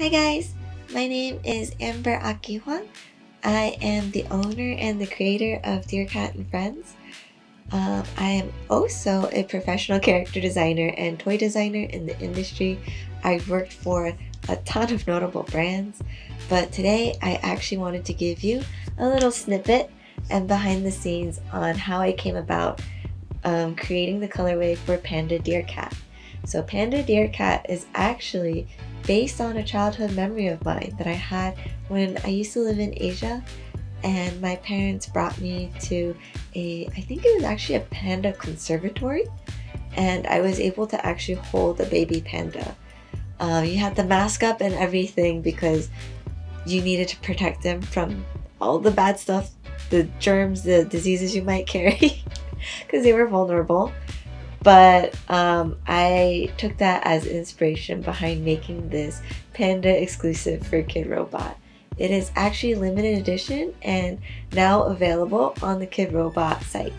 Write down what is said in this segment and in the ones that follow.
Hi guys, my name is Amber Aki Huang. I am the owner and the creator of DeerCat and Friends. Um, I am also a professional character designer and toy designer in the industry. I've worked for a ton of notable brands, but today I actually wanted to give you a little snippet and behind the scenes on how I came about um, creating the colorway for Panda DeerCat. So Panda DeerCat is actually based on a childhood memory of mine that I had when I used to live in Asia and my parents brought me to a, I think it was actually a panda conservatory and I was able to actually hold a baby panda. Uh, you had the mask up and everything because you needed to protect them from all the bad stuff, the germs, the diseases you might carry because they were vulnerable. But um, I took that as inspiration behind making this Panda exclusive for Kidrobot. It is actually limited edition and now available on the Kidrobot site.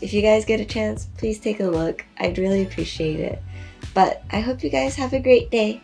If you guys get a chance, please take a look. I'd really appreciate it. But I hope you guys have a great day.